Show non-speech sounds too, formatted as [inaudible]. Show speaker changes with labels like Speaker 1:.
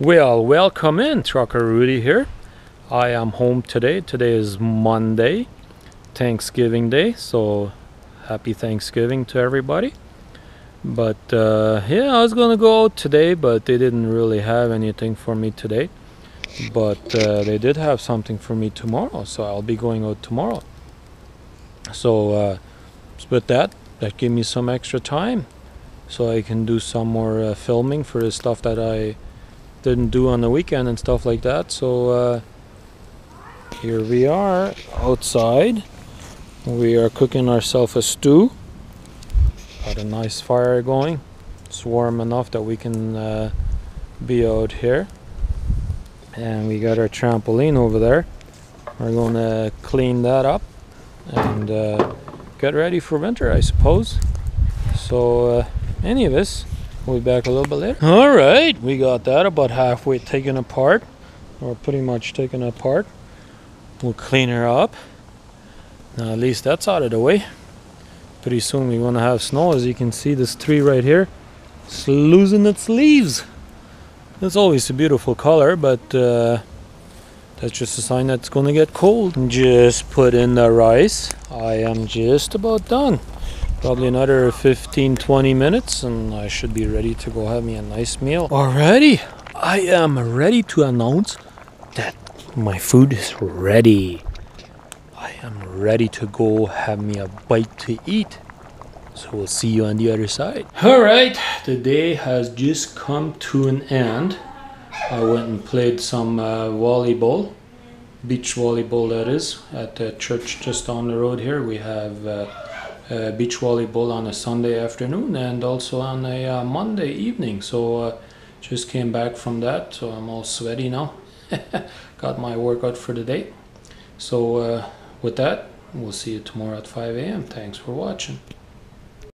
Speaker 1: Well, welcome in, Trucker Rudi here. I am home today. Today is Monday, Thanksgiving Day, so happy Thanksgiving to everybody. But uh, yeah, I was gonna go out today, but they didn't really have anything for me today. But uh, they did have something for me tomorrow, so I'll be going out tomorrow. So uh, with that, that gave me some extra time, so I can do some more uh, filming for the stuff that I didn't do on the weekend and stuff like that. So uh, here we are outside. We are cooking ourselves a stew. Got a nice fire going. It's warm enough that we can uh, be out here. And we got our trampoline over there. We're going to clean that up and uh, get ready for winter, I suppose. So, uh, anyways, We'll be back a little bit later. All right, we got that about halfway taken apart, or pretty much taken apart. We'll clean her up. Now at least that's out of the way. Pretty soon we're gonna have snow. As you can see, this tree right here, it's losing its leaves. It's always a beautiful color, but uh, that's just a sign that it's gonna get cold. Just put in the rice. I am just about done probably another 15 20 minutes and I should be ready to go have me a nice meal. Already I am ready to announce that my food is ready. I am ready to go have me a bite to eat. So we'll see you on the other side. All right the day has just come to an end. I went and played some uh, volleyball beach volleyball that is at the church just down the road here. We have uh, uh, beach volleyball on a Sunday afternoon and also on a uh, Monday evening. So uh, just came back from that, so I'm all sweaty now. [laughs] Got my workout for the day. So uh, with that, we'll see you tomorrow at 5 a.m. Thanks for watching.